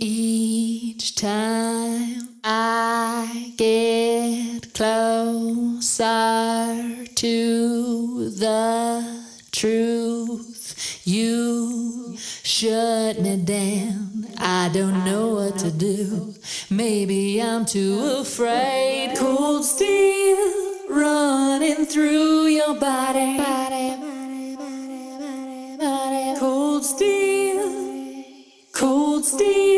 Each time I get closer to the truth, you shut me down. I don't know what to do. Maybe I'm too afraid. Cold steel running through your body. Steel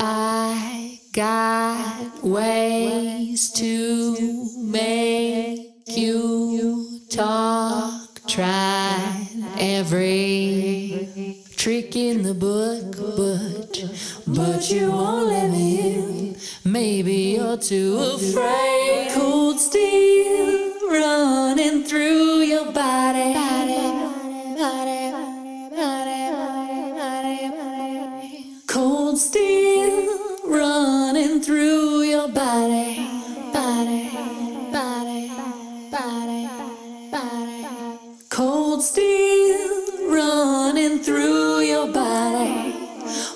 I got ways to make you talk. Tried every trick in the book, but but you won't let me in. Maybe you're too afraid. Cold steel running through your body. Cold steel running through your body, body, body, body, body. Cold steel running through your body.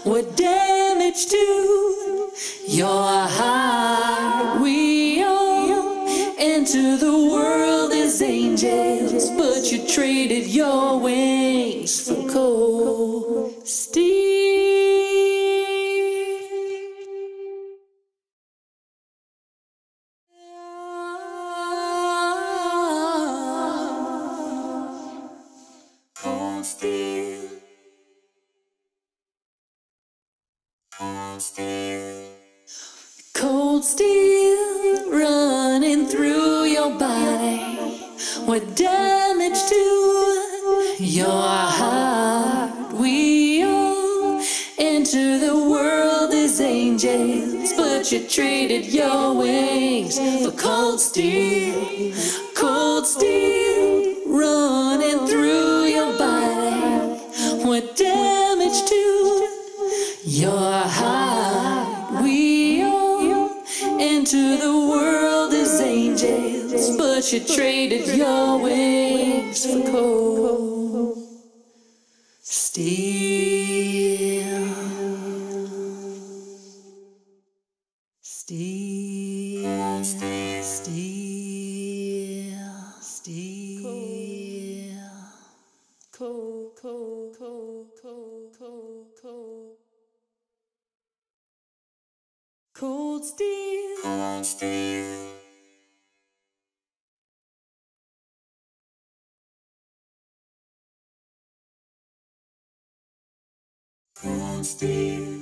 What damage to your heart? We all enter the world as angels, but you traded your wings for cold Cold steel. Cold steel. Cold steel running through your body. What damage to your heart? We all enter the world as angels, but you traded your wings for cold steel. Cold steel your heart? We all enter the world as angels, but you traded your wings for cold. Steel, steel, steel, Cold steel. Cold. Cold.